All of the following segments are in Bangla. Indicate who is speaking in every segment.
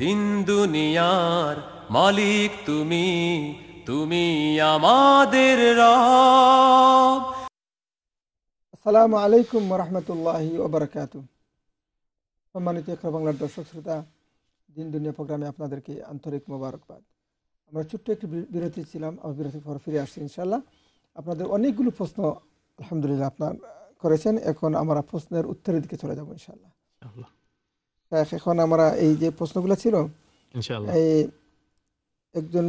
Speaker 1: তিন দুনিয়ার মালিক তুমি তুমি আমাদের রব।
Speaker 2: আসসালামু আলাইকুম রহমতুল্লাহি ওবরাকাত সম্মানিত একরা বাংলার দর্শক শ্রোতা দিন দুনিয়া প্রোগ্রামে আপনাদেরকে আন্তরিক মোবারকবাদ। আমরা ছোট্ট একটি বিরতি ছিলাম আবার বিরতি পর ফিরে আসছি ইনশাল্লাহ আপনাদের অনেকগুলো প্রশ্ন আলহামদুলিল্লাহ আপনার করেছেন এখন আমরা প্রশ্নের উত্তরের দিকে চলে যাব ইনশাল্লাহ শেখ, এখন আমরা এই যে প্রশ্নগুলো ছিল
Speaker 3: ইনশাআল্লাহ।
Speaker 2: এই একজন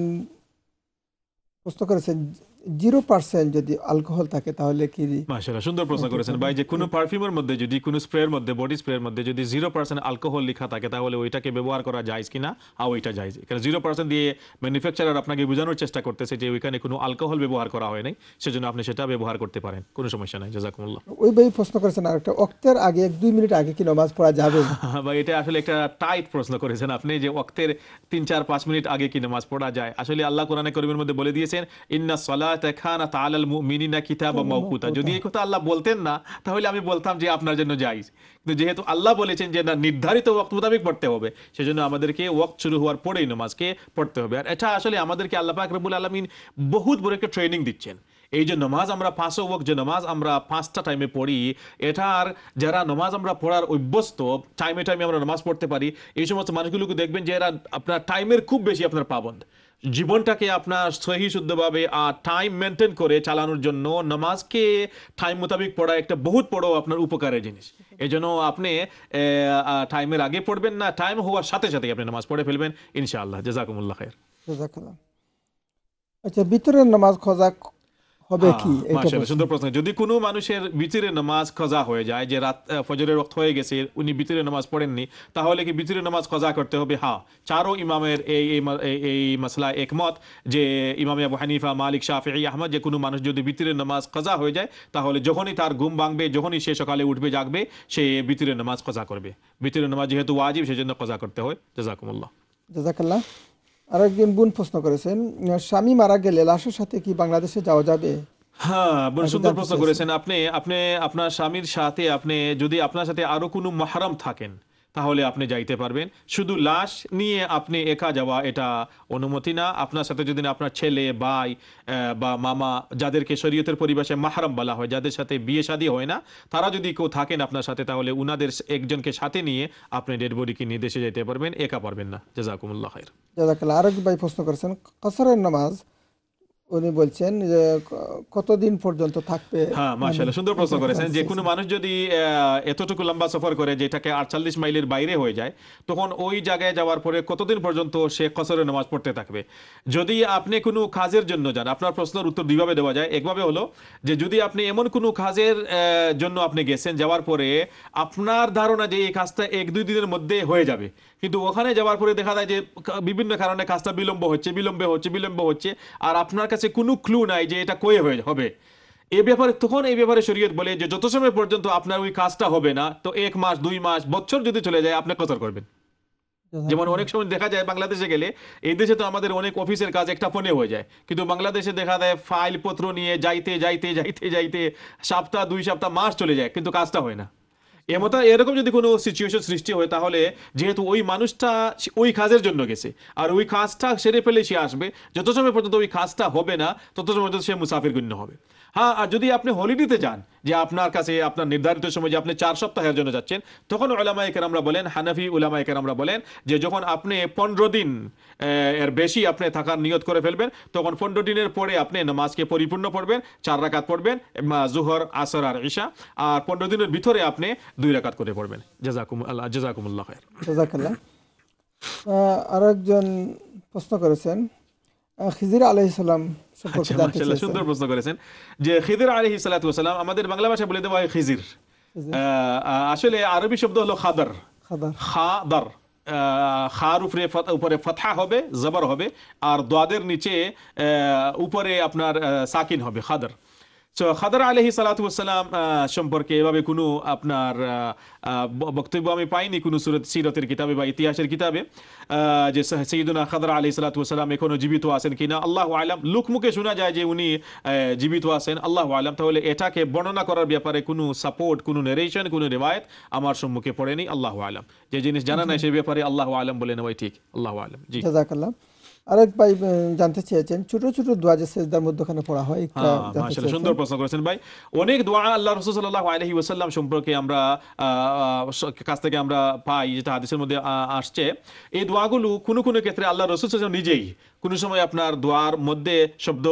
Speaker 2: প্রশ্ন করেছেন জিরো পার্সেন্ট যদি অ্যালকোহল থাকে তাহলে কি
Speaker 3: মাশাআল্লাহ সুন্দর প্রশ্ন করেছেন। ভাই যে কোনো পারফিউমের মধ্যে যদি কোনো স্প্রের মধ্যে বডি স্প্রের মধ্যে যদি জিরো পার্সেন্ট অ্যালকোহল লেখা থাকে তাহলে ওইটাকে ব্যবহার করা যায় কিনা? আর ওইটা যায়। কারণ জিরো পার্সেন্ট দিয়ে ম্যানুফ্যাকচারার আপনাকে বোঝানোর চেষ্টা করতেছে যে ওইখানে কোনো অ্যালকোহল ব্যবহার করা হয় নাই সেজন্য আপনি সেটা ব্যবহার করতে পারেন। কোনো সমস্যা নাই জাজাকুমুল্লাহ।
Speaker 2: ওই ভাই প্রশ্ন করেছেন আরেকটা অক্তের আগে এক দুই মিনিট আগে কি নামাজ পড়া যাবে?
Speaker 3: বা এটা আসলে একটা টাইট প্রশ্ন করেছেন আপনি যে ওয়াক্তের তিন চার পাঁচ মিনিট আগে কি নামাজ পড়া যায়? আসলে আল্লাহ কোরআনে করিমের মধ্যে বলে দিয়েছেন ইন্না সলাত খানা তাআলাল মুমিনিনা কিতাবা মাওকুতা। যদি এই কথা আল্লাহ বলতেন না তাহলে আমি বলতাম যে আপনার জন্য জায়েজ। কিন্তু যেহেতু আল্লাহ বলেছেন যে না নির্ধারিত ওয়াক্ত মোতাবেক পড়তে হবে সেজন্য আমাদেরকে ওয়াক্ত শুরু হওয়ার পরেই নামাজকে পড়তে হবে। আর এটা আসলে আমাদেরকে আল্লাহ পাক রব্বুল আলামিন বহুত বড় একটা ট্রেনিং দিচ্ছেন। এই যে নামাজ আমরা পাঁচ ওয়াক্ত যে নামাজ আমরা পাঁচটা টাইমে পড়ি এটা আর যারা নামাজ আমরা পড়ার অভ্যস্ত টাইমে টাইমে আমরা নামাজ পড়তে পারি এই সমস্ত মানুষগুলোকে দেখবেন যে এরা আপনার টাইমের খুব বেশি আপনার পাবন্দ। জীবনটাকে আপনার সহি শুদ্ধভাবে আর টাইম মেনটেন করে চালানোর জন্য নামাজকে টাইম মোতাবিক পড়া একটা বহুত বড় আপনার উপকারের জিনিস। এই জন্য আপনি টাইমের আগে পড়বেন না টাইম হওয়ার সাথে সাথে আপনি নামাজ পড়ে ফেলবেন, ইনশাআল্লাহ। জাজাকুমুল্লাহ খায়ের।
Speaker 2: জাযাকাল্লাহ। আচ্ছা ভিতরের নামাজ খোঁজা হবে কি।
Speaker 3: সুন্দর প্রশ্ন। যদি কোনো মানুষের নামাজ খজা হয়ে যায় যে রাত ফজরের ওয়াক্ত হয়ে গেছে উনি নামাজ পড়েননি তাহলে কি নামাজ খজা করতে হবে? হ্যাঁ। চারো ইমামের এই এই মাসলা একমত যে ইমামে আবু হানিফা মালিক শাফি আহমদ যে কোনো মানুষ যদি ভিতরে নামাজ খজা হয়ে যায় তাহলে যখনই তার ঘুম ভাঙবে যখনই সে সকালে উঠবে জাগবে সে ভিতরে নামাজ খজা করবে। ভিতরে নামাজ যেহেতু ওয়াজিব সেজন্য খজা করতে হয়। জাজাকুমুল্লাহ।
Speaker 2: জাযাকাল্লাহ আরেকজন বোন প্রশ্ন করেছেন স্বামী মারা গেলে লাশের সাথে কি বাংলাদেশে যাওয়া যাবে?
Speaker 3: হ্যাঁ বোন সুন্দর প্রশ্ন করেছেন। আপনি আপনি আপনার স্বামীর সাথে আপনি যদি আপনার সাথে আরও কোনো মাহারাম থাকেন তাহলে আপনি যাইতে পারবেন। শুধু লাশ নিয়ে আপনি একা যাওয়া এটা অনুমতি না। আপনার সাথে যদি আপনার ছেলে, ভাই বা মামা, যাদেরকে শরীয়তের পরিবেশে মাহারাম বলা হয়, যাদের সাথে বিয়ে শাদী হয় না, তারা যদি কেউ থাকেন আপনার সাথে, তাহলে উনাদের একজনকে সাথে নিয়ে আপনি ডেড বডিকে নিয়ে দেশে যেতে পারবেন, একা পারবেন না। জাজাকুমুল্লাহ
Speaker 2: আরেক ভাই প্রশ্ন করেছেন, কসরের নামাজ উনি বলছেন যে কতদিন পর্যন্ত থাকবে?
Speaker 3: হ্যাঁ মাশাআল্লাহ সুন্দর প্রশ্ন করেছেন যে কোনো মানুষ যদি এতটুকু লম্বা সফর করে যেটাকে আটচল্লিশ মাইলের বাইরে হয়ে যায় তখন ওই জায়গায় যাওয়ার পরে কতদিন পর্যন্ত সে কসরে নামাজ পড়তে থাকবে? যদি আপনি কোনো কাজের জন্য যান আপনার প্রশ্নের উত্তর দুইভাবে দেওয়া যায়। একভাবে হলো যে যদি আপনি এমন কোনো কাজের জন্য আপনি গেছেন যাওয়ার পরে আপনার ধারণা যে এই কাজটা এক দুই দিনের মধ্যে হয়ে যাবে। কিন্তু ওখানে যাওয়ার পরে দেখা যায় যে বিভিন্ন কারণে কাজটা বিলম্ব হচ্ছে বিলম্বে হচ্ছে বিলম্ব হচ্ছে আর আপনার কাছে কোনো ক্লু নাই যে এটা কয়ে হয়ে হবে। এ ব্যাপারে তখন এই ব্যাপারে শরীয়ত বলে যে যত সময় পর্যন্ত আপনার ওই কাজটা হবে না তো এক মাস দুই মাস বছর যদি চলে যায় আপনি কতর করবেন? যেমন অনেক সময় দেখা যায় বাংলাদেশে গেলে এই দেশে তো আমাদের অনেক অফিসের কাজ একটা ফোনে হয়ে যায়। কিন্তু বাংলাদেশে দেখা যায় ফাইল পত্র নিয়ে যাইতে যাইতে যাইতে যাইতে সপ্তাহ দুই সপ্তাহ মাস চলে যায় কিন্তু কাজটা হয় না। এমতা এরকম যদি কোনো সিচুয়েশন সৃষ্টি হয়, তাহলে যেহেতু ওই মানুষটা ওই কাজের জন্য গেছে, আর ওই কাজটা সেরে ফেলে সে আসবে, যত সময় পর্যন্ত ওই কাজটা হবে না, তত সময় পর্যন্ত সে মুসাফির গণ্য হবে। হ্যাঁ আর যদি আপনি হলিডেতে যান, যে আপনার কাছে, আপনার নির্ধারিত সময় যে আপনি চার সপ্তাহের জন্য যাচ্ছেন, তখন ওলামায় আমরা বলেন, হানাফি উলামায় আমরা বলেন যে যখন আপনি পনেরো দিন এর বেশি আপনি থাকার নিয়ত করে ফেলবেন, তখন পনেরো দিনের পরে আপনি নামাজকে পরিপূর্ণ পড়বেন, চার রাকাত পড়বেন জুহর, আসর আর ঈশা, আর পনেরো দিনের ভিতরে আপনি দুই রাকাত করে পড়বেন। জাজাকুম আল্লাহ জাজাকুমুল্লাহ খায়ের
Speaker 2: জাযাকাল্লাহ। আহ, আরেকজন প্রশ্ন করেছেন খিজির আলাইহিসসালাম সম্পর্কে
Speaker 3: আচ্ছা
Speaker 2: জানতে
Speaker 3: সুন্দর প্রশ্ন করেছেন। যে খিদির আলাইহিস সালাতু ওয়াসালাম আমাদের বাংলা ভাষায় বলে দেওয়া হয় খিজির।
Speaker 2: খিজির।
Speaker 3: আসলে আরবি শব্দ হলো খাদার। খাদার। খার উপরে উপরে ফথা হবে জবর হবে আর দোয়াদের নিচে আহ, উপরে আপনার সাকিন হবে খাদর। তো খাদার আলহি সালাতাম সম্পর্কে এভাবে কোনো আপনার আহ, ব- বক্তব্য আমি পাইনি কোনো সুরত সিরতের কিতাবে বা ইতিহাসের কিতাবে যে সঈদুনা খাদার আলহি সালাতাম এখনও জীবিত আছেন কিনা আল্লাহ আলাম লুকমুখে শোনা যায় যে উনি জীবিত আছেন আল্লাহ আলাম। তাহলে এটাকে বর্ণনা করার ব্যাপারে কোনো সাপোর্ট কোনো নেরেশন কোনো রেওয়ায়ত আমার সম্মুখে পড়েনি আল্লাহ আলাম। যে জিনিস জানা নাই সে ব্যাপারে আল্লাহ আলাম বলে নেওয়াই ঠিক আল্লাহ আলাম। জি।
Speaker 2: জাজাকাল্লাহ আরেক ভাই জানতে চেয়েছেন ছোট ছোট দোয়া যে সেজদার মধ্যখানে পড়া হয় একটা
Speaker 3: হ্যাঁ, মাশাআল্লাহ, সুন্দর প্রশ্ন করেছেন ভাই। অনেক দোয়া আল্লাহ রসুল সাল্লাল্লাহু আলাইহি ওয়াসাল্লাম সম্পর্কে আমরা কাছ থেকে আমরা পাই যেটা হাদিসের মধ্যে আসছে। এই দোয়াগুলো কোনো কোনো ক্ষেত্রে আল্লাহ রসুল সাল্লাল্লাহু নিজেই কোনো সময় আপনার দোয়ার মধ্যে শব্দ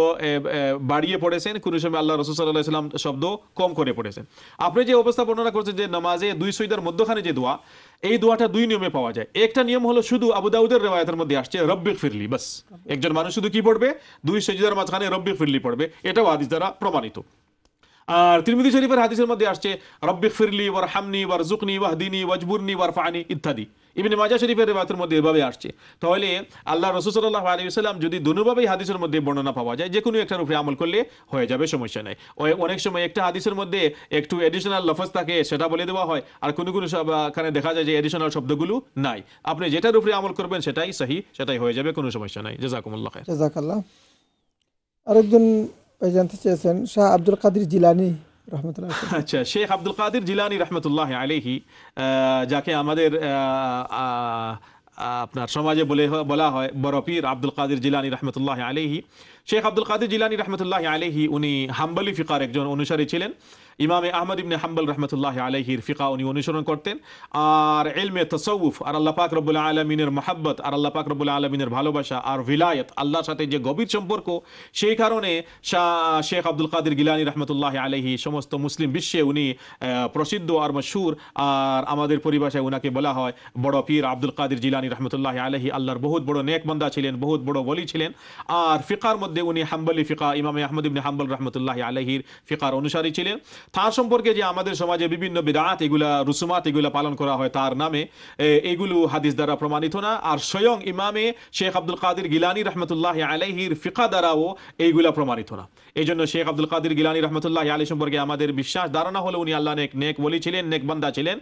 Speaker 3: বাড়িয়ে পড়েছেন কোনো সময় আল্লাহ রসুল সাল্লাহ সাল্লাম শব্দ কম করে পড়েছেন। আপনি যে অবস্থা বর্ণনা করছেন যে নামাজে দুই সৈদার মধ্যখানে যে দোয়া এই দোয়াটা দুই নিয়মে পাওয়া যায়। একটা নিয়ম হলো শুধু আবু দাউদের রেওয়ায়তের মধ্যে আসছে রব্বিক ফিরলি বাস। একজন মানুষ শুধু কি পড়বে? দুই সজিদার মাঝখানে রব্বিক ফিরলি পড়বে। এটাও হাদিস দ্বারা প্রমাণিত। আর তিরমিদি শরীফের হাদিসের মধ্যে আসছে রব্বিক ফিরলি ওয়ার হামনি ওয়ার জুকনি ওয়াহদিনী ওয়াজবুরনি ওয়ার ফানি ইত্যাদি। ইবনে মাজা শরীফের রেবাতের মধ্যে এভাবে আসছে। তাহলে আল্লাহ রসুল সাল্লাহ আলী সাল্লাম যদি দুনুভাবেই হাদিসের মধ্যে বর্ণনা পাওয়া যায়, যে কোনো একটার উপরে আমল করলে হয়ে যাবে, সমস্যা নাই। অনেক সময় একটা হাদিসের মধ্যে একটু এডিশনাল লফজ থাকে, সেটা বলে দেওয়া হয়, আর কোনো কোনো এখানে দেখা যায় যে এডিশনাল শব্দগুলো নাই। আপনি যেটার উপরে আমল করবেন সেটাই সহি, সেটাই হয়ে যাবে, কোনো সমস্যা নাই। জাজাকুমুল্লাহ।
Speaker 2: জাজাকাল্লাহ। আরেকজন জানতে চেয়েছেন, শাহ আব্দুল কাদির জিলানি
Speaker 3: আচ্ছা শেখ আব্দুল কাদির জিলানি রহমতুল্লাহ আলহি যাকে আমাদের আপনার সমাজে বলে বলা হয়, বড় পীর আব্দুল কাদির জিলানি রহমতুল্লাহ আলাইহি। শেখ আব্দুল কাদির জিলানি রহমতুল্লাহ আলাইহি, উনি হাম্বলি ফিকার একজন অনুসারী ছিলেন। ইমামে আহমদ ইবনে হাম্বল রহমতুল্লাহ আলাইহির ফিকা উনি অনুসরণ করতেন। আর এলমে তসৌফ, আর আল্লাহ পাক রব্বুল আলমিনের মহাব্বত, আর আল্লাহ পাক রব্বুল আলমিনের ভালোবাসা, আর ভিলায়ত আল্লাহর সাথে যে গভীর সম্পর্ক, সেই কারণে শাহ শেখ আব্দুল কাদির গিলানি রহমতুল্লাহ আলাইহি, সমস্ত মুসলিম বিশ্বে উনি প্রসিদ্ধ আর মশুর আর আমাদের পরিভাষায় উনাকে বলা হয় বড় পীর আব্দুল কাদির জিলানি রহমতুল্লাহ আলাইহি। আল্লাহর বহুত বড় নেক ছিলেন, বহুত বড় বলি ছিলেন। আর ফিকার মধ্যে উনি হাম্বলি ফিকা, ইমামে আহমদ ইবনে হাম্বল রহমতুল্লাহ আলাইহির ফিকার অনুসারী ছিলেন। তার সম্পর্কে যে আমাদের সমাজে বিভিন্ন বিদাত, এগুলা রুসুমাত, এগুলা পালন করা হয় তার নামে এগুলো হাদিস দ্বারা প্রমাণিত না। আর স্বয়ং ইমামে শেখ আব্দুল কাদির গিলানি রহমতুল্লাহ আলাইহির ফিকা দ্বারাও এইগুলা প্রমাণিত না। এই জন্য শেখ আব্দুল কাদির গিলানি রহমতুল্লাহ আলী সম্পর্কে আমাদের বিশ্বাস, ধারণা হলো উনি আল্লাহ নেক নেক বলি ছিলেন, নেক বান্দা ছিলেন,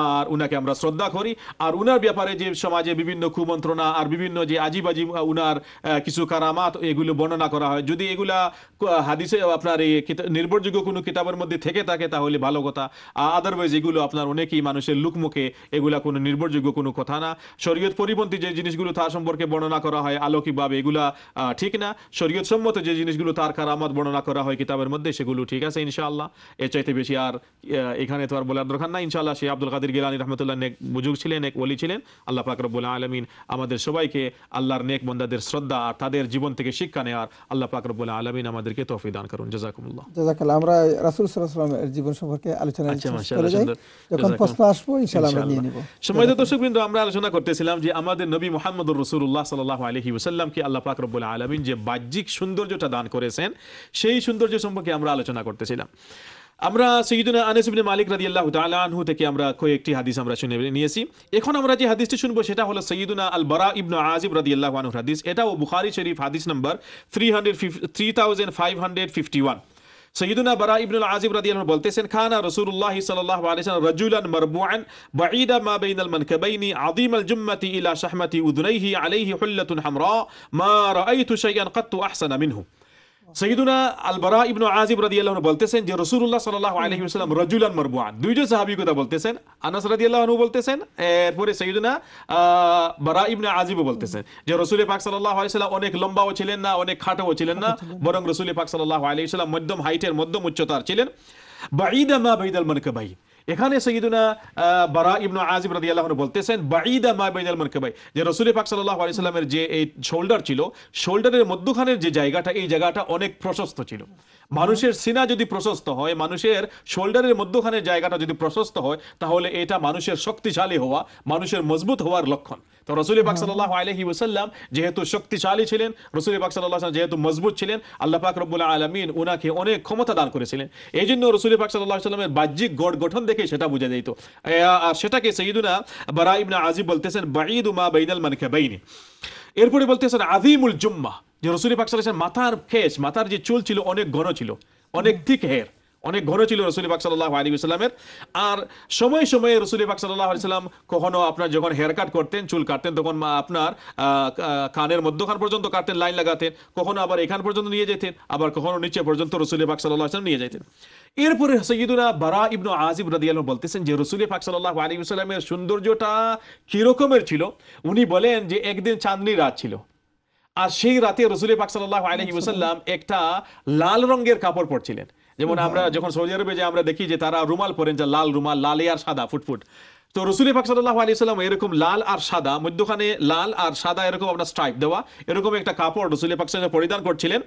Speaker 3: আর উনাকে আমরা শ্রদ্ধা করি। আর উনার ব্যাপারে যে সমাজে বিভিন্ন কুমন্ত্রণা, আর বিভিন্ন যে আজিব আজিব উনার কিছু কারামাত, এগুলো বর্ণনা করা হয়। যদি এগুলা হাদিসে আপনার এই নির্ভরযোগ্য কোনো কিতাবের মধ্যে থেকে থাকে, তাহলে ভালো কথা। আদারওয়াইজ এগুলো আপনার অনেকেই মানুষের লুকমুখে এগুলা কোনো নির্ভরযোগ্য কোনো কথা না। শরীয়ত পরিপন্থী যে জিনিসগুলো তার সম্পর্কে বর্ণনা করা হয়, আলৌকিকভাবে এগুলা ঠিক না। শরীয়ত সম্মত যে জিনিসগুলো তার কারামত বর্ণনা করা হয় কিতাবের মধ্যে, সেগুলো ঠিক আছে ইনশাআল্লাহ। এর চাইতে বেশি আর এখানে তো আর বলার দরকার না ইনশাআল্লাহ সে আব্দুল কাদির গিলানি রহমতুল্লাহ নেক বুজুগ ছিলেন এক ওলি ছিলেন। আল্লাহ পাক রব্বুল আলমিন আমাদের সবাইকে আল্লাহর নেক বন্দাদের শ্রদ্ধা আর তাদের জীবন থেকে শিক্ষা নেওয়ার আল্লাহ পাক রব্বুল আলমিন আমাদেরকে তৌফিক দান করুন। জাজাকুমুল্লাহ
Speaker 2: আমরা রাসুল সাল্লামের জীবন সম্পর্কে আলোচনা
Speaker 3: আচ্ছা।
Speaker 2: যখন প্রশ্ন আসব ইনশাআল্লাহ আমরা নিয়ে নেব।
Speaker 3: সম্মানিত দর্শক বিন্দু আমরা আলোচনা করতেছিলাম যে আমাদের নবী মোহাম্মদ রসুল্লাহ সাল্লাহ আলহি ওসাল্লামকে আল্লাহ পাক রব্বুল আলমিন যে বাহ্যিক সৌন্দর্যটা দান করেছেন সেই সৌন্দর্য সম্পর্কে আমরা আলোচনা করতেছিলাম। আমরা সঈদুনা আনিস ইবনে মালিক রাদিয়াল্লাহু তাআলা আনহু থেকে আমরা কয়েকটি হাদিস আমরা শুনে নিয়েছি। এখন আমরা যে হাদিসটি শুনব, সেটা হলো সঈদুনা আল বারা ইবনু আজিব রাদিয়াল্লাহু আনহু হাদিস। এটাও বুখারী শরীফ হাদিস নাম্বার 3551 সৈয়দুনা বারা ইবনুল আজিব রাদিয়াল্লাহু বলতেছেন খানা রাসূলুল্লাহ সাল্লাল্লাহু আলাইহি ওয়াসাল্লাম রাজুলান মারবুআন বাঈদা মা বাইনাল মানকাবাইনি আযীম আল জুম্মতি ইলা শাহমাতি উদুনাইহি আলাইহি হুল্লাতুন হামরা মা রাআইতু শাইআন কাত্তু আহসানা মিনহু। সৈয়দুনা আল বারা ইবনু আজিব রাদিয়াল্লাহু আনহু বলতেছেন যে রাসূলুল্লাহ সাল্লাল্লাহু আলাইহি ওয়াসাল্লাম রাজুলান মারবুআন। দুইজন সাহাবী কথা বলতেছেন আনাস রাদিয়াল্লাহু আনহু বলতেছেন এরপরে সৈয়দুনা আহ, বারা ইবনে আজিবও বলতেছেন যে রসুল পাক সাল্লাল্লাহু আলাইহি ওয়াসাল্লাম অনেক লম্বাও ছিলেন না অনেক খাটোও ছিলেন না বরং রসুল পাক সাল্লাল্লাহু আলাইহি ওয়াসাল্লাম মধ্যম হাইটের মধ্যম উচ্চতার ছিলেন। বাঈদা মা বাইদাল মানকাবাই এখানে সৈয়দুনা আহ, বারা ইবনু আজিব রাদিয়াল্লাহু আনহু বলতেছেন বাঈদা মা বাইদাল মানকাবাই। যে রসুল পাক সাল্লাল্লাহু আলাইহি ওয়াসাল্লামের যে এই শোল্ডার ছিল শোল্ডারের মধ্যখানের যে জায়গাটা এই জায়গাটা অনেক প্রশস্ত ছিল। মানুষের সিনা যদি প্রশস্ত হয় মানুষের শোল্ডারের মধ্যখানের জায়গাটা যদি প্রশস্ত হয় তাহলে এটা মানুষের শক্তিশালী হওয়া মানুষের মজবুত হওয়ার লক্ষণ। তো রসুল পাক সাল্লাল্লাহু আলাইহি ওয়াসাল্লাম যেহেতু শক্তিশালী ছিলেন রসুল পাক ওয়াসাল্লাম যেহেতু মজবুত ছিলেন আল্লাহ পাক রব্বুল আলামিন উনাকে অনেক ক্ষমতা দান করেছিলেন। এই জন্য রসুল পাক সাল্লাল্লাহু আলাইহি ওয়াসাল্লামের বাহ্যিক গড় গঠন দেখে সেটা বোঝা যাইতো সেটাকে সঈদুনা বারা না আজিব বলতেছেন বাঈদু মা বাইনাল মানকাবাইনি। এরপরে বলতেছেন আজিমুল জুম্মা। যে রসুলি পাক মাথার খেস মাথার যে চুল ছিল অনেক ঘন ছিল অনেক থিক হেয়ার। অনেক ঘন ছিল রসুল পাক সাল্লাহ আলী সাল্লামের আর সময় সময়ে রসুল পাক সাল্লাহ আলি সাল্লাম কখনো আপনার যখন হেয়ার কাট করতেন, চুল কাটতেন, তখন আপনার কানের মধ্যখান পর্যন্ত কাটতেন, লাইন লাগাতেন, কখনো আবার এখান পর্যন্ত নিয়ে যেতেন, আবার কখনো নিচে পর্যন্ত রসুল পাক সাল্লাহ সাল্লাম নিয়ে যেতেন। এরপরে সৈয়দুনা বারা ইবনু আজিব রাদিয়াল্লাহু বলতেছেন যে রসুল পাক সাল্লাল্লাহু আলাইহি ওয়াসাল্লামের সৌন্দর্যটা কি রকমের ছিল? উনি বলেন যে একদিন চাঁদনি রাত ছিল। আর সেই রাতে রসুল পাক সাল্লাল্লাহু আলাইহি ওয়াসাল্লাম একটা লাল রঙের কাপড় পরছিলেন। যেমন আমরা যখন সৌদি আরবে যে আমরা দেখি যে তারা রুমাল পরেন যে লাল রুমাল লালে আর সাদা ফুটফুট তো রসুল পাক সাল্লাল্লাহু আলাইহি ওয়াসাল্লাম এরকম লাল আর সাদা মধ্যখানে লাল আর সাদা এরকম আপনার স্ট্রাইপ দেওয়া এরকম একটা কাপড় রসুল পাক সাল্লাল্লাহু পরিধান করছিলেন।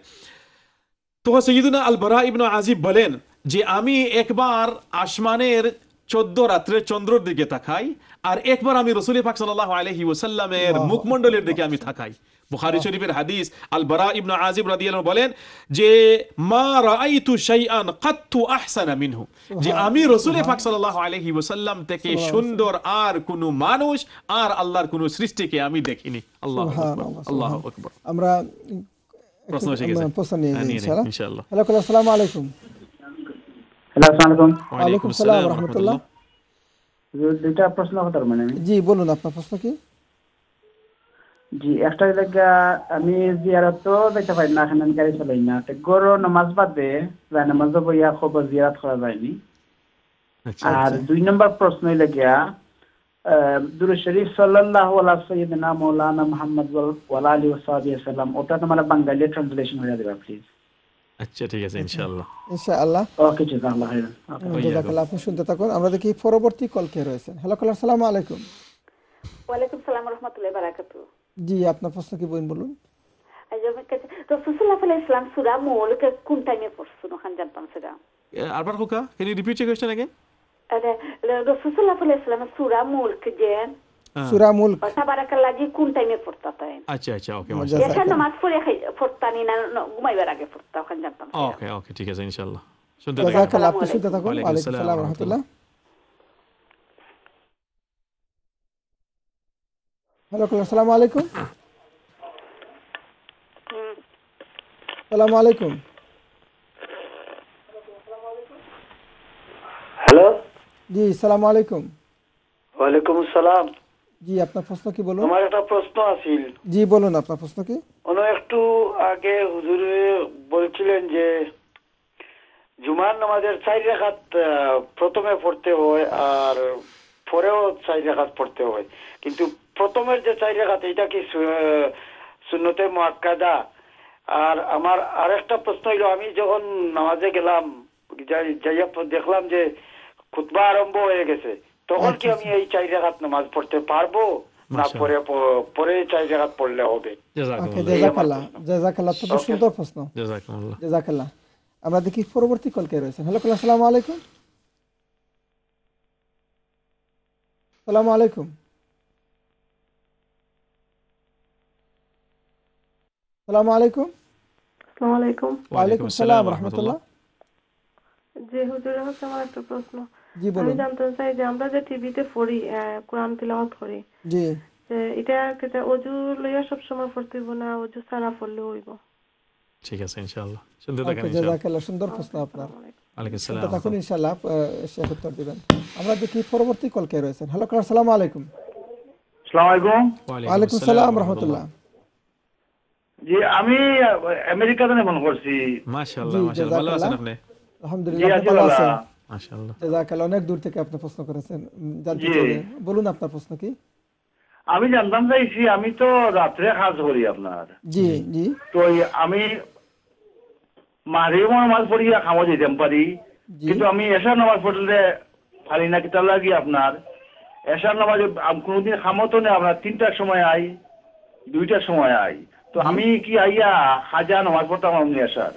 Speaker 3: তো সৈয়দুনা আল বারা ইবনু আজিব বলেন যে আমি একবার আসমানের চোদ্দ রাত্রে চন্দ্রর দিকে তাকাই আর একবার আমি রসুল পাক সাল্লাল্লাহু আলাইহি ওয়াসাল্লামের মুখমণ্ডলের দিকে আমি তাকাই। বুখারী শরীফের হাদিস আল বারা ইবনু আজিব রাদিয়াল্লাহু বলেন যে মা রাআইতু শাইআন কাত্তু আহসানা মিনহু। যে আমি রসুল পাক সাল্লাল্লাহু আলাইহি ওয়াসাল্লাম থেকে সুন্দর আর কোনো মানুষ আর আল্লাহর কোনো সৃষ্টিকে আমি দেখিনি। আল্লাহু আকবার আল্লাহু আকবার।
Speaker 2: আমরা
Speaker 3: প্রশ্ন এসে গেছে।
Speaker 2: আমরা প্রশ্ন নিয়ে ইনশাআল্লাহ।
Speaker 3: ইনশাআল্লাহ।
Speaker 2: হ্যালো আসসালামু আলাইকুম।
Speaker 4: হ্যালো আসসালামু আলাইকুম।
Speaker 2: ওয়ালাইকুম আসসালাম রহমতুল্লাহ।
Speaker 4: দুইটা প্রশ্ন করতে মানে
Speaker 2: জি বলুন আপনার প্রশ্ন কি?
Speaker 4: জি একটা জায়গা আমি জিয়ারত তো দেখতে পাই না এখানে আমি গাড়ি চালাই না। তো গরো নামাজ বাদে যায় নামাজ বইয়া খবর জিয়ারত করা যায়নি।
Speaker 3: আচ্ছা
Speaker 4: আর দুই নম্বর প্রশ্ন হইলে গিয়া দুরু শরীফ সাল্লাল্লাহু আলা সাইয়্যিদিনা মাওলানা মুহাম্মদ ওয়ালা আলি ওয়াসাহাবি সাল্লাম ওটা তোমার বাঙালি ট্রান্সলেশন হয়ে যাবে প্লিজ
Speaker 3: আচ্ছা ঠিক আছে ইনশাআল্লাহ।
Speaker 2: ইনশাআল্লাহ।
Speaker 4: ওকে জাযাকাল্লাহ খাইরান। Okay.
Speaker 2: জাজাকাল্লাহ আপনি শুনতে থাকুন। আমরা দেখি পরবর্তী কল কে রয়েছেন। হ্যালো কলার আসসালামু আলাইকুম।
Speaker 5: ওয়ালাইকুম সালাম রহমতুল্লাহ বারাকাতু
Speaker 2: জি আপনার প্রশ্ন কি বলুন বলুন
Speaker 5: রসুল্লাহ ইসলাম সুরা মৌলকে কোন টাইমে পড়ছো ওখান জানতাম সেটা
Speaker 3: আরবার হোকা can you repeat your question again
Speaker 5: রসুল্লাহ ইসলাম সুরা মুলক যে
Speaker 2: সূরা মুলক
Speaker 5: তাবারাকাল্লাহ জি কোন টাইমে পড়তা তাই
Speaker 3: আচ্ছা আচ্ছা ওকে
Speaker 2: জাযাকাল্লাহ।
Speaker 5: এসা নামাজ পড়ে পড়তানি না ন- ঘুমাইবার আগে পড়তা ওখান জানতাম সেটা।
Speaker 3: ওকে ওকে ঠিক আছে ইনশাআল্লাহ শুনতে থাকুন
Speaker 2: জাজাকাল্লাহ আপনি শুনতে থাকুন
Speaker 3: ওয়ালাইকুম
Speaker 2: ওয়ালাইকুম
Speaker 3: আসসালাম
Speaker 2: আসসালাম
Speaker 3: রহমতুল্লাহ।
Speaker 2: হ্যালো আসসালামু আলাইকুম। আসসালামু আলাইকুম।
Speaker 6: হ্যালো?
Speaker 2: জি আসসালামু আলাইকুম।
Speaker 6: ওয়ালাইকুম আসসালাম।
Speaker 2: জি আপনার প্রশ্ন কি বলুন?
Speaker 6: আমার একটা প্রশ্ন আছিল।
Speaker 2: জি বলুন আপনার প্রশ্ন কি?
Speaker 6: অন্য একটু আগে হুজুরে বলছিলেন যে জুমার নামাজের চার রেখাত প্রথমে পড়তে হয় আর পরেও চার রেখাত পড়তে হয়। কিন্তু প্রথমের যে চার রেখাত এটা কি সু- সুন্নতে মুআক্কাদা আর আমার আরেকটা প্রশ্ন হইল আমি যখন নামাজে গেলাম যাইয়া দেখলাম যে খুতবা আরম্ভ হয়ে গেছে তখন কি আমি এই চার রেখাত নামাজ পড়তে পারব? না পরে পরে চার রেখাত পড়লে হবে?
Speaker 2: জাজাকাল্লাহ। জাজাকাল্লাহ। তো সুন্দর প্রশ্ন।
Speaker 3: জাযাকুমুল্লাহ
Speaker 2: জাজাকাল্লাহ। আমরা দেখি পরবর্তী কল কে রয়েছেন হ্যালো আসসালামু আলাইকুম। আসসালামু আলাইকুম। আসসালামু আলাইকুম।
Speaker 7: আসসালামু আলাইকুম।
Speaker 2: ওয়ালাইকুম রহমতুল্লাহ।
Speaker 7: জি হুজুর হচ্ছে আমার একটা প্রশ্ন।
Speaker 2: জি
Speaker 7: আমি জানতে চাই যে আমরা যে টিভিতে পড়ি কোরআন তিলাওয়াত করি
Speaker 2: জি।
Speaker 7: যে এটা কেটে অজু লইয়া সব সময় পড়তে হইব না ছাড়া পড়লে হইব?
Speaker 3: ঠিক আছে ইনশাআল্লাহ। শুনতে থাকুন ইনশাআল্লাহ।
Speaker 2: সুন্দর প্রশ্ন আপনার।
Speaker 3: ওয়ালাইকুম
Speaker 2: থাকুন ইনশাআল্লাহ শেখ উত্তর দিবেন। আমরা দেখি পরবর্তী কল কে রয়েছেন। হ্যালো আসসালামু আলাইকুম।
Speaker 6: আসসালামু আলাইকুম।
Speaker 2: ওয়ালাইকুম আসসালাম রহমতুল্লাহ।
Speaker 6: জি আমি আমেরিকা থেকে মনে করছি।
Speaker 3: মাশাআল্লাহ মাশাআল্লাহ। ভালো আছেন আপনি?
Speaker 2: আলহামদুলিল্লাহ ভালো আছেন?
Speaker 3: মাশাআল্লাহ।
Speaker 2: জাজাকাল্লাহ অনেক দূর থেকে আপনি প্রশ্ন করেছেন। জানতে। বলুন আপনার প্রশ্ন কি?
Speaker 6: আমি জানতাম চাইছি আমি তো রাত্রে কাজ করি আপনার।
Speaker 2: জি জি।
Speaker 6: তো আমি মারিও নামাজ পড়িয়া খামো যেতাম পারি। কিন্তু আমি এশার নামাজ পড়লে পারি না কিতা লাগি আপনার? এশার নামাজ কোনোদিন খামো তো নেই আপনার তিনটার সময় আই দুইটার সময় আই তো আমি কি আইয়া হাজা নামাজ পড়তাম আপনি এশার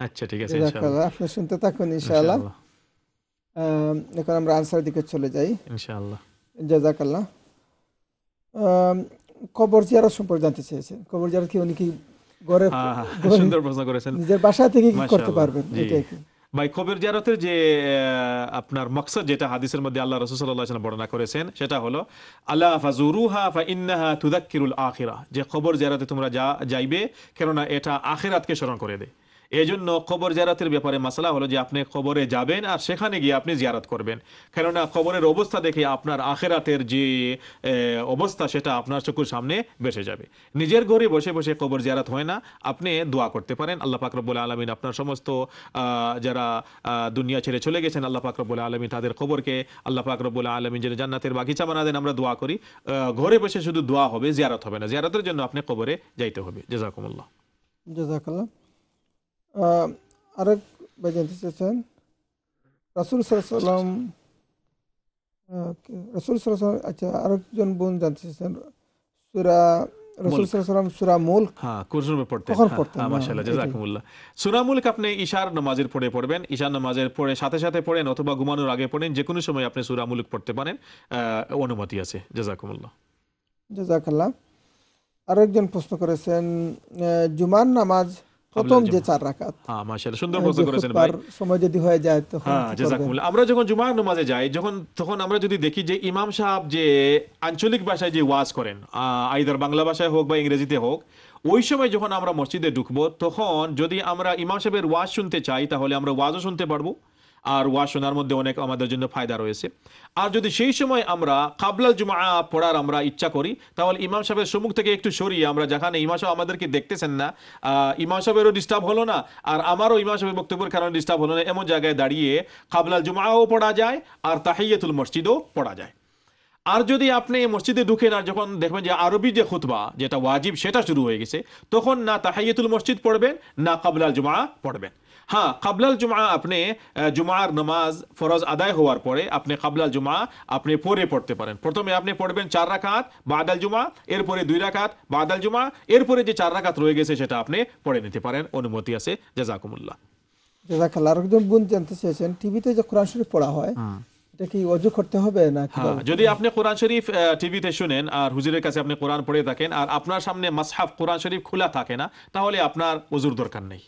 Speaker 3: আচ্ছা ঠিক আছে ইনশাআল্লাহ।
Speaker 2: আপনি শুনতে থাকুন ইনশাআল্লাহ। এখন আমরা আনসার দিকে চলে যাই।
Speaker 3: ইনশাআল্লাহ।
Speaker 2: জাজাকাল্লাহ কবর জিয়ারত সম্পর্কে জানতে চেয়েছেন। কবর জিয়ারত কি উনি কি ঘরে
Speaker 3: সুন্দর প্রশ্ন করেছেন।
Speaker 2: নিজের বাসা থেকে কি করতে পারবেন। এটাই কি?
Speaker 3: ভাই কবির জিয়ারতের যে আপনার মকসদ যেটা হাদিসের মধ্যে আল্লাহ রসুল সাল্লাহ বর্ণনা করেছেন, সেটা হলো, আল্লাহ ফাজুরুহা ফা ইন্নাহা তুদাক্কিরুল আখিরা যে খবর জিয়ারতে তোমরা যা, যাইবে, কেননা এটা আখিরাতকে স্মরণ করে দেয়। এই জন্য কবর জিয়ারতের ব্যাপারে মাসলা হলো যে আপনি কবরে যাবেন আর সেখানে গিয়ে আপনি জিয়ারত করবেন। কেননা কবরের অবস্থা দেখে আপনার আখেরাতের যে অবস্থা সেটা আপনার চোখের সামনে বেসে যাবে। নিজের ঘরে বসে বসে কবর জিয়ারত হয় না, আপনি দোয়া করতে পারেন। আল্লাহ পাক রব্বুল আলমিন আপনার সমস্ত যারা দুনিয়া ছেড়ে চলে গেছেন, আল্লাহ পাক রব্বুল আলমিন তাদের কবরকে আল্লাহ পাক রব্বুল আলমিন যেন জান্নাতের বাগিচা বানা দেন, আমরা দোয়া করি। ঘরে বসে শুধু দোয়া হবে, জিয়ারত হবে না। জিয়ারতের জন্য আপনি কবরে যাইতে হবে। জেজাকুমুল্লাহ।
Speaker 2: জাজাকাল্লাহ। আরেক ভাই জানতে চাইছেন রাসুল সাল্লাম রসুল সাল্লাম আচ্ছা আরেকজন বোন জানতে চাইছেন সুরা রসুল সাল্লাম সুরা মুল্ক।
Speaker 3: হ্যাঁ কুরসুমে পড়তেন
Speaker 2: কখন
Speaker 3: হ্যাঁ,
Speaker 2: পড়তেন?
Speaker 3: হ্যাঁ, মাশাআল্লাহ জাযাকুমুল্লাহ সূরা মুলক আপনি নামাজের পড়ে পড়বেন। নামাজের সাথে সাথে পড়েন অথবা ঘুমানোর আগে পড়েন যে কোনো সময় আপনি সূরা মুলক পড়তে পারেন। অনুমতি আছে। জাযাকুমুল্লাহ
Speaker 2: আরেকজন প্রশ্ন করেছেন জুমার নামাজ প্রথম যে চার রাকাত।
Speaker 3: হ্যাঁ মাশাআল্লাহ সুন্দর প্রশ্ন করেছেন ভাই।
Speaker 2: সময় যদি হয়ে যায় তখন
Speaker 3: হ্যাঁ
Speaker 2: কি
Speaker 3: আমরা যখন জুমার নামাজে যাই যখন তখন আমরা যদি দেখি যে ইমাম সাহেব যে আঞ্চলিক ভাষায় যে ওয়াজ করেন আইদার বাংলা ভাষায় হোক বা ইংরেজিতে হোক ওই সময় যখন আমরা মসজিদে ঢুকবো তখন যদি আমরা ইমাম সাহেবের ওয়াজ শুনতে চাই তাহলে আমরা ওয়াজও শুনতে পারব। আর ওয়াজ শোনার মধ্যে অনেক আমাদের জন্য ফায়দা রয়েছে। আর যদি সেই সময় আমরা কাবলাল জুমা পড়ার আমরা ইচ্ছা করি, তাহলে ইমাম সাহেবের সম্মুখ থেকে একটু সরিয়ে আমরা যেখানে ইমাম সাহেব আমাদেরকে দেখতেছেন না ইমাম সাহেবেরও ডিস্টার্ব হলো না, আর আমারও ইমাম সাহেবের বক্তব্যের কারণে ডিস্টার্ব হলো না, এমন জায়গায় দাঁড়িয়ে কাবলাল জুমাও পড়া যায় আর তাহিয়াতুল মসজিদও পড়া যায়। আর যদি আপনি মসজিদে ঢুকেন আর যখন দেখবেন যে আরবি যে খুতবা যেটা ওয়াজিব সেটা শুরু হয়ে গেছে, তখন না তাহাইয়াতুল মসজিদ পড়বেন, না কাবলাল জুমা পড়বেন। হ্যাঁ কাবলাল জুমা আপনি জুমার নামাজ ফরজ আদায় হওয়ার পরে আপনি কাবলাল জুমা আপনি পরে পড়তে পারেন। প্রথমে আপনি পড়বেন চার রাকাত বাদাল জুমা এরপরে দুই রাকাত বাদাল জুমা এরপরে যে চার রাকাত রয়ে গেছে সেটা আপনি পড়ে নিতে পারেন। অনুমতি আছে। জাজাকুমুল্লাহ।
Speaker 2: জাজাকাল্লাহ আরেকজন বোন জানতে চেয়েছেন টিভিতে যে কোরআন শরীফ পড়া হয় এটা কি অজু করতে হবে না
Speaker 3: যদি আপনি কোরআন শরীফ আহ, টিভিতে শুনেন আর হুজুরের কাছে আপনি কোরআন পড়ে থাকেন আর আপনার সামনে মাসহাফ কোরআন শরীফ খোলা থাকে না তাহলে আপনার ওজুর দরকার নেই।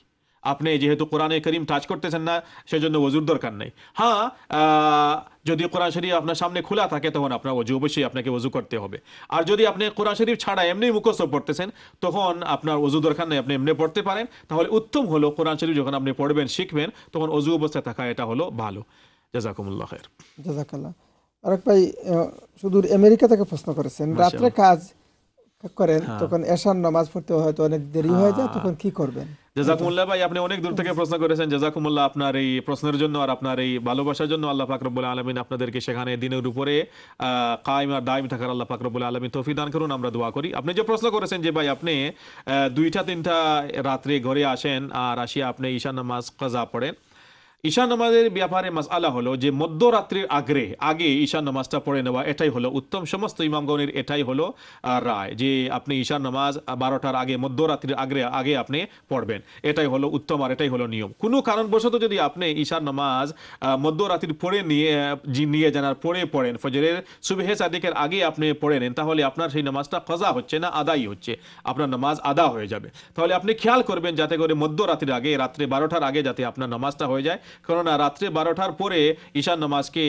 Speaker 3: আপনি যেহেতু কোরআনে করিম টাচ করতেছেন না সেজন্য ওজুর দরকার নেই। হ্যাঁ যদি কোরআন শরীফ আপনার সামনে খোলা থাকে তখন আপনার অজু অবশ্যই আপনাকে ওজু করতে হবে। আর যদি আপনি কোরআন শরীফ ছাড়া এমনি মুখস্থ পড়তেছেন তখন আপনার অজু দরকার নেই আপনি এমনি পড়তে পারেন। তাহলে উত্তম হলো কোরআন শরীফ যখন আপনি পড়বেন শিখবেন তখন অজু অবস্থায় থাকা এটা হলো ভালো। জাজাকুমুল্লাহ খের
Speaker 2: জাজাকাল্লাহ। আরেক ভাই সুদূর আমেরিকা থেকে প্রশ্ন করেছেন রাত্রে কাজ করেন তখন এশার নামাজ পড়তে হয়তো অনেক দেরি হয়ে যায় তখন কি করবেন?
Speaker 3: জাজাকুমুল্লাহ ভাই, আপনি অনেক দূর থেকে প্রশ্ন করেছেন, জাজাকুমুল্লাহ আপনার এই প্রশ্নের জন্য আর আপনার এই ভালোবাসার জন্য আল্লাহ ফাকরবুল আলমিন আপনাদেরকে সেখানে দিনের উপরে কায়েম আর দায়ম থাকার আল্লাহ ফাকরবুল আলমিন তফি দান করুন, আমরা দোয়া করি। আপনি যে প্রশ্ন করেছেন যে ভাই, আপনি দুইটা তিনটা রাত্রে ঘরে আসেন আর আসিয়া আপনি ঈশান নামাজ কাজা পড়েন ঈশান নামাজের ব্যাপারে মাসআলা হলো যে মধ্যরাত্রির আগ্রে আগে ঈশান নামাজটা পড়ে নেওয়া, এটাই হলো উত্তম। সমস্ত ইমামগণের এটাই হলো রায় যে আপনি ঈশান নামাজ বারোটার আগে মধ্যরাত্রির আগ্রে আগে আপনি পড়বেন। এটাই হলো উত্তম আর এটাই হলো নিয়ম। কোনো কারণবশত যদি আপনি ঈশান নামাজ মধ্যরাত্রির পড়ে নিয়ে নিয়ে যান আর পড়ে পড়েন, ফজরের সুবেহে সাদিকের আগে আপনি পড়ে নেন, তাহলে আপনার সেই নামাজটা কজা হচ্ছে না আদাই হচ্ছে। আপনার নামাজ আদা হয়ে যাবে। তাহলে আপনি খেয়াল করবেন যাতে করে মধ্যরাত্রির আগে, রাত্রে বারোটার আগে যাতে আপনার নামাজটা হয়ে যায়। কেননা রাত্রে বারোটার পরে ঈশান নামাজকে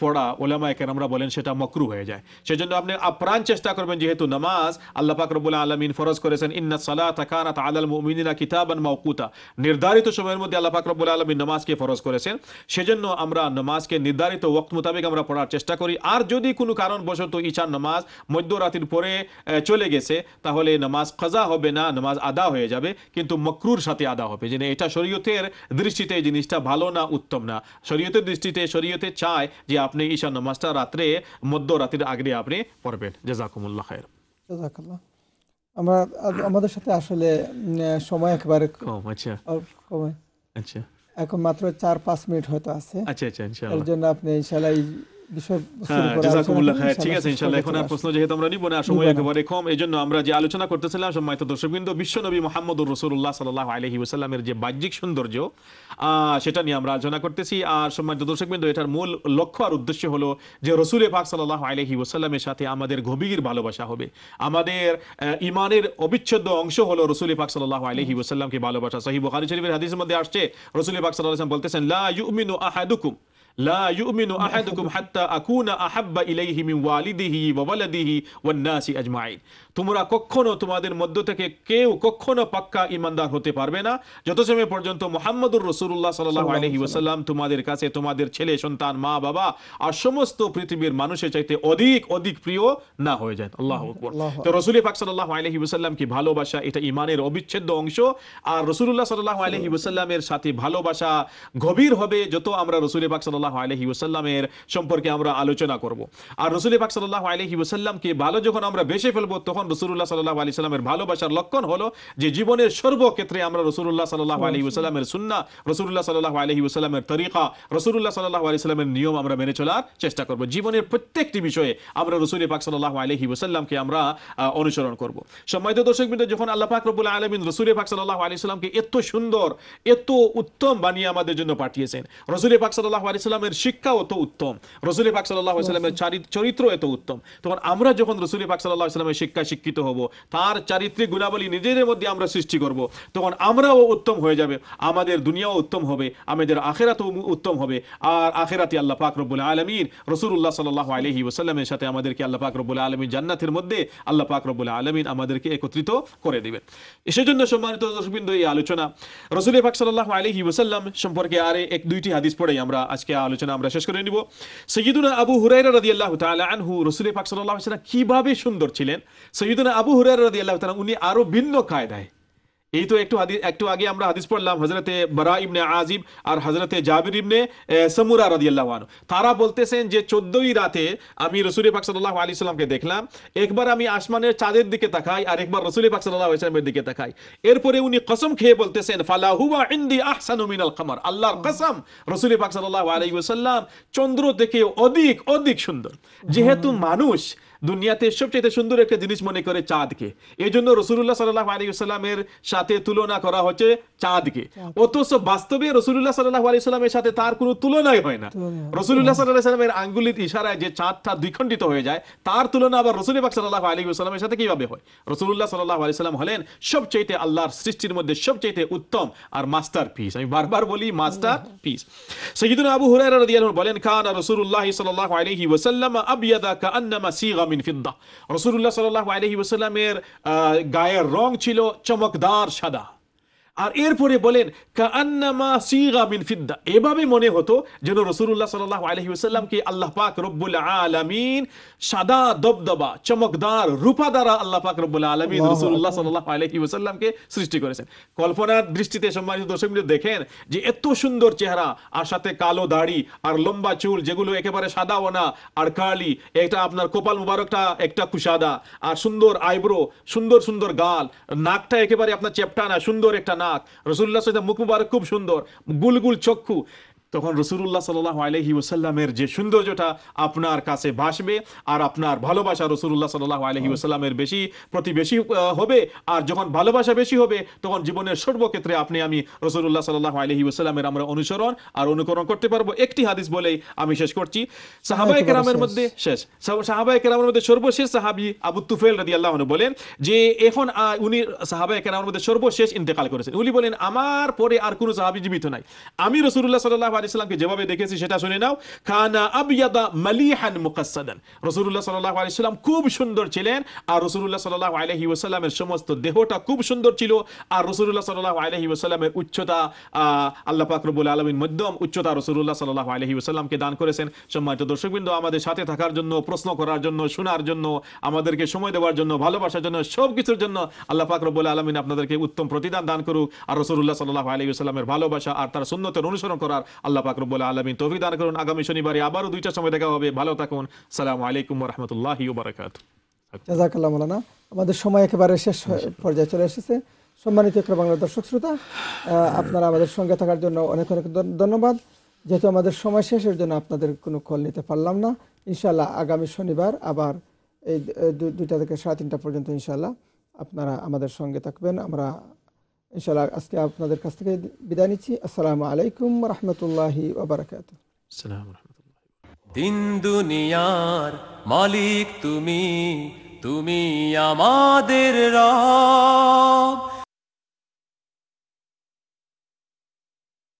Speaker 3: পড়া ওলামায় কেরামরা বলেন সেটা মকরু হয়ে যায়। সেজন্য আপনি আপ্রাণ চেষ্টা করবেন যেহেতু নামাজ, আল্লাহ পাক রব্বুল আলমিন ফরজ করেছেন, ইন্না সালাতা কানাত আলাল মুমিনিনা কিতাবান মাওকুতা। নির্ধারিত সময়ের মধ্যে আল্লাহ পাক রব্বুল আলমিন নামাজকে ফরজ করেছেন। সেজন্য আমরা নামাজকে নির্ধারিত ওয়াক্ত মোতাবেক আমরা পড়ার চেষ্টা করি। আর যদি কোনো কারণবশত ঈশান নামাজ মধ্যরাত্রির পরে চলে গেছে, তাহলে নামাজ কাজা হবে না, নামাজ আদা হয়ে যাবে, কিন্তু মকরুর সাথে আদা হবে। যে এটা শরীয়তের দৃষ্টিতে এই জিনিসটা ভালো না উত্তম না? শরীয়তের দৃষ্টিতে শরীয়তে চায় যে আপনি ঈশা নামাজটা রাত্রে মধ্যরাত্রির আগে আপনি পড়বেন। জাজাকুমুল্লাহ খায়ের
Speaker 2: জাজাকাল্লাহ। আমরা আমাদের সাথে আসলে সময় একেবারে
Speaker 3: কম আচ্ছা।
Speaker 2: কম।
Speaker 3: আচ্ছা।
Speaker 2: এখন মাত্র চার পাঁচ মিনিট হয়তো আছে।
Speaker 3: আচ্ছা আচ্ছা
Speaker 2: এর জন্য আপনি ইনশাল্লাহ
Speaker 3: হ্যাঁ জাজাকুমুল্লাহ খায়ের। ঠিক আছে ইনশাআল্লাহ এখন আর প্রশ্ন যেহেতু আমরা নিব না সময় একেবারে কম এই আমরা যে আলোচনা করতেছিলাম সম্মানিত দর্শকবৃন্দ বিশ্ব মোহাম্মদুর রসুল্লাহ সাল্লাহ আলহি ওসাল্লামের যে বাহ্যিক সৌন্দর্য সেটা নিয়ে আমরা আলোচনা করতেছি। আর সম্মানিত দর্শকবৃন্দ এটার মূল লক্ষ্য আর উদ্দেশ্য হলো যে রসুল পাক সাথে আমাদের গভীর ভালোবাসা হবে। আমাদের ইমানের অবিচ্ছেদ্য অংশ হলো রসুল পাক আলহি ওসাল্লামকে ভালোবাসা। সহি বুখারী শরীফের হাদিসের মধ্যে আসছে রসুল পাক সাল্লাহ বলতেছেন লা ইউমিনু আহাদুকুম। লা ইউমিনু আহাদুকুম হাত্তা আকুনা আহাব্বা ইলাইহি মিন ওয়ালিদিহি ওয়া ওয়ালাদিহি ওয়ান নাসি আজমাইন তোমরা কখনো তোমাদের মধ্য থেকে কেউ কখনো পাক্কা ইমানদার হতে পারবে না। যত সময় পর্যন্ত মোহাম্মদুর রসুল্লাহ সাল্লাহ আলহি ওসাল্লাম তোমাদের কাছে তোমাদের ছেলে সন্তান মা বাবা আর সমস্ত পৃথিবীর মানুষের চাইতে অধিক অধিক প্রিয় না হয়ে যায়। আল্লাহ আকবর। তো রসুল পাক সাল্লাহ আলহি ওসাল্লাম কি ভালোবাসা এটা ইমানের অবিচ্ছেদ্য অংশ? আর রসুল্লাহ সাল্লাহ আলহি ওসাল্লামের সাথে ভালোবাসা গভীর হবে যত আমরা রসুল পাক সাল্লাহ আলহি ওসাল্লামের সম্পর্কে আমরা আলোচনা করব। আর রসুল পাক সাল্লাহ আলহি ওসাল্লামকে ভালো যখন আমরা বেসে ফেলব, তখন রসুল্লাহ সাল্লাহ আলি সাল্লামের ভালোবাসার লক্ষণ হলো যে জীবনের সর্বক্ষেত্রে আমরা রসুল্লাহ সাল্লাহ আলহি ওসাল্লামের সুন্না রসুল্লাহ সাল্লাহ আলহি ওসাল্লামের তরিকা রসুল্লাহ সাল্লাহ আলি সাল্লামের নিয়ম আমরা মেনে চলার চেষ্টা করব। জীবনের প্রত্যেকটি বিষয়ে আমরা রসুল পাক সাল্লাহ আলহি ওসাল্লামকে আমরা অনুসরণ করব। সম্মানিত দর্শক বিন্দু, যখন আল্লাহ পাক রব্বুল আলমিন রসুল পাক সাল্লাহ আলি সাল্লামকে এত সুন্দর, এত উত্তম বানিয়ে আমাদের জন্য পাঠিয়েছেন, রসুল পাক সাল্লাহ আলি সাল্লামের শিক্ষা অত উত্তম। রসুল পাক সাল্লাহ সাল্লামের চরিত্র এত উত্তম। তখন আমরা যখন রসুল পাক সাল্লাহ সাল্লামের শিক্ষা শিক্ষিত হব তার চারিত্রিক গুণাবলী নিজেদের মধ্যে আমরা সৃষ্টি করব তখন আমরাও উত্তম হয়ে যাবে। আমাদের দুনিয়াও উত্তম হবে আমাদের আখেরাতও উত্তম হবে। আর আখেরাতে আল্লাহ পাক রব্বুল আলমিন রসুল্লাহ সাল্লাহ আলহি ওসাল্লামের সাথে আমাদেরকে আল্লাহ পাক রব্বুল আলমিন জান্নাতের মধ্যে আল্লাহ পাক রব্বুল আলমিন আমাদেরকে একত্রিত করে দিবেন। সেজন্য সম্মানিত দর্শকবৃন্দ এই আলোচনা রসুল পাক সাল্লাহ আলহি ওসাল্লাম সম্পর্কে আরে এক দুইটি হাদিস পড়েই আমরা আজকে আলোচনা আমরা শেষ করে নিব। সৈয়দুনা আবু হুরাইরা রাদি আল্লাহ আনহু রসুল পাক সাল্লাহ কীভাবে সুন্দর ছিলেন? সৈয়দুনা আবু হুরাইরা রাদিয়াল্লাহু আল্লাহ উনি আরও ভিন্ন কায়দায় এই তো একটু একটু আগে আমরা হাদিস পড়লাম হজরতে বারা ইবনে আজিব আর হজরতে জাবির ইবনে সামুরা রাদিয়াল্লাহু তারা বলতেছেন যে চোদ্দই রাতে আমি রসুল পাক সাল্লাল্লাহু আলাইহি সাল্লামকে দেখলাম, একবার আমি আসমানের চাঁদের দিকে তাকাই আর একবার রসুল পাক সাল্লাল্লাহু আলাইহি সাল্লামের দিকে তাকাই। এরপরে উনি কসম খেয়ে বলতেছেন, ফালা হুয়া ইনদি আহসানু মিনাল কমর। আল্লাহর কসম, রসুল পাক সাল্লাল্লাহু আলাইহি ওয়াসাল্লাম চন্দ্র থেকে অধিক অধিক সুন্দর। যেহেতু মানুষ দুনিয়াতে সবচেয়ে সুন্দর একটা জিনিস মনে করে চাঁদকে। এই জন্য রসুল্লাহ সাল্লাহ আলিউসাল্লামের সাথে তুলনা করা হচ্ছে চাঁদকে। অথচ বাস্তবে রসুল্লাহ সাল্লাহ আলী সাল্লামের সাথে তার কোনো তুলনাই হয় না। রসুল্লাহ সাল্লাহ সাল্লামের আঙ্গুলির ইশারায় যে চাঁদটা দ্বিখণ্ডিত হয়ে যায় তার তুলনা আবার রসুল পাক সাল্লাহ আলী সাল্লামের সাথে কীভাবে হয়? রসুল্লাহ সাল্লাহ আলী সাল্লাম হলেন সবচেয়ে আল্লাহর সৃষ্টির মধ্যে সবচেয়ে উত্তম আর মাস্টার পিস আমি বারবার বলি মাস্টার পিস সৈয়দুন আবু হুরায়রা রাদিয়াল্লাহু বলেন কানা রাসূলুল্লাহ সাল্লাল্লাহু আলাইহি ওয়াসাল্লাম আবিয়াদা কাআন্নামা সিগা মিন ফিদ্দা। আলহি ওসাল্লামের গায়ের রং ছিল চমকদার সাদা। আর এরপরে বলেন কাআন্নামা সিগা মিন ফিদ্দা। এভাবে মনে হতো যেন রাসূলুল্লাহ সাল্লাল্লাহু আলাইহি ওয়াসাল্লামকে আল্লাহ পাক রব্বুল আলামিন সাদা দবদবা চমকদার রূপা দ্বারা আল্লাহ পাক রব্বুল আলামিন রাসূলুল্লাহ সাল্লাল্লাহু আলাইহি ওয়াসাল্লামকে সৃষ্টি করেছেন। কল্পনার দৃষ্টিতে সম্মানিত দর্শক দেখেন যে এত সুন্দর চেহারা আর সাথে কালো দাড়ি আর লম্বা চুল যেগুলো একেবারে সাদা ওনা আর কালি এটা আপনার কপাল মুবারকটা একটা কুশাদা আর সুন্দর আইব্রো সুন্দর সুন্দর গাল নাকটা একেবারে আপনার চেপটা না সুন্দর একটা নাক রসুল্লাহ সাথে মুখ মুবারক খুব সুন্দর। গুলগুল চক্ষু। তখন রসুল্লাহ সাল্লাহ আলহি ওসাল্লামের যে সৌন্দর্যটা আপনার কাছে ভাসবে আর আপনার ভালোবাসা রসুল্লাহ সাল্লাহ আলহি ওসাল্লামের বেশি প্রতি বেশি হবে। আর যখন ভালোবাসা বেশি হবে তখন জীবনের সর্বক্ষেত্রে আপনি আমি রসুল্লাহ সাল্লাহ আলহি ওসাল্লামের আমরা অনুসরণ আর অনুকরণ করতে পারব। একটি হাদিস বলেই আমি শেষ করছি। সাহাবাই কেরামের মধ্যে শেষ। সাহাবাই কেরামের মধ্যে সর্বশেষ সাহাবি আবু তুফেল রাদি আল্লাহ বলেন যে এখন উনি সাহাবাই কেরামের মধ্যে সর্বশেষ ইন্তেকাল করেছেন। উনি বলেন আমার পরে আর কোনো সাহাবি জীবিত নাই। আমি রসুল্লাহ সাল্লাহ আলি সাল্লামকে যেভাবে দেখেছি সেটা শুনে নাও। খানা আবিয়াদা মালিহান মুকাসাদান রসুল্লাহ সাল্লাহ আলি সাল্লাম খুব সুন্দর ছিলেন আর রসুল্লাহ সাল্লাহ আলহি ওসাল্লামের সমস্ত দেহটা খুব সুন্দর ছিল আর রসুল্লাহ সাল্লাহ আলহি ওসাল্লামের উচ্চতা আল্লাহ পাকরবুল আলমিন মধ্যম উচ্চতা রসুল্লাহ সাল্লাহ আলহি ওসাল্লামকে দান করেছেন। সম্মানিত দর্শকবৃন্দ, আমাদের সাথে থাকার জন্য, প্রশ্ন করার জন্য, শোনার জন্য, আমাদেরকে সময় দেওয়ার জন্য, ভালোবাসার জন্য সব কিছুর জন্য আল্লাহ পাক রব্বুল আলমিন আপনাদেরকে উত্তম প্রতিদান দান করুক। আর রসুল্লাহ সাল্লাহ আলী সাল্লামের ভালোবাসা আর তার সুন্নতের অনুসরণ করার আল্লাহ পাক রব্বুল আলমিন তৌফিক দান করুন। আগামী শনিবারে আবারও দুইটার সময় দেখা হবে। ভালো থাকুন। সালাম আলাইকুম রহমতুল্লাহি বারাকাত
Speaker 2: জাজাকাল্লাহ মালানা। আমাদের সময় একেবারে শেষ পর্যায়ে চলে এসেছে। সম্মানিত একরা বাংলা দর্শক শ্রোতা আপনারা আমাদের সঙ্গে থাকার জন্য অনেক অনেক ধন্যবাদ। যেহেতু আমাদের সময় শেষের জন্য আপনাদের কোনো কল নিতে পারলাম না। ইনশাল্লাহ আগামী শনিবার আবার এই দুইটা থেকে সাড়ে তিনটা পর্যন্ত ইনশাল্লাহ আপনারা আমাদের সঙ্গে থাকবেন। আমরা ইনশাল্লাহ আজকে আপনাদের কাছ থেকে বিদায় নিচ্ছি। আসসালামু আলাইকুম রহমতুল্লাহি ওবরাকাত
Speaker 3: রহমতুল্লাহ
Speaker 1: দিন দুনিয়ার মালিক তুমি তুমি আমাদের রব।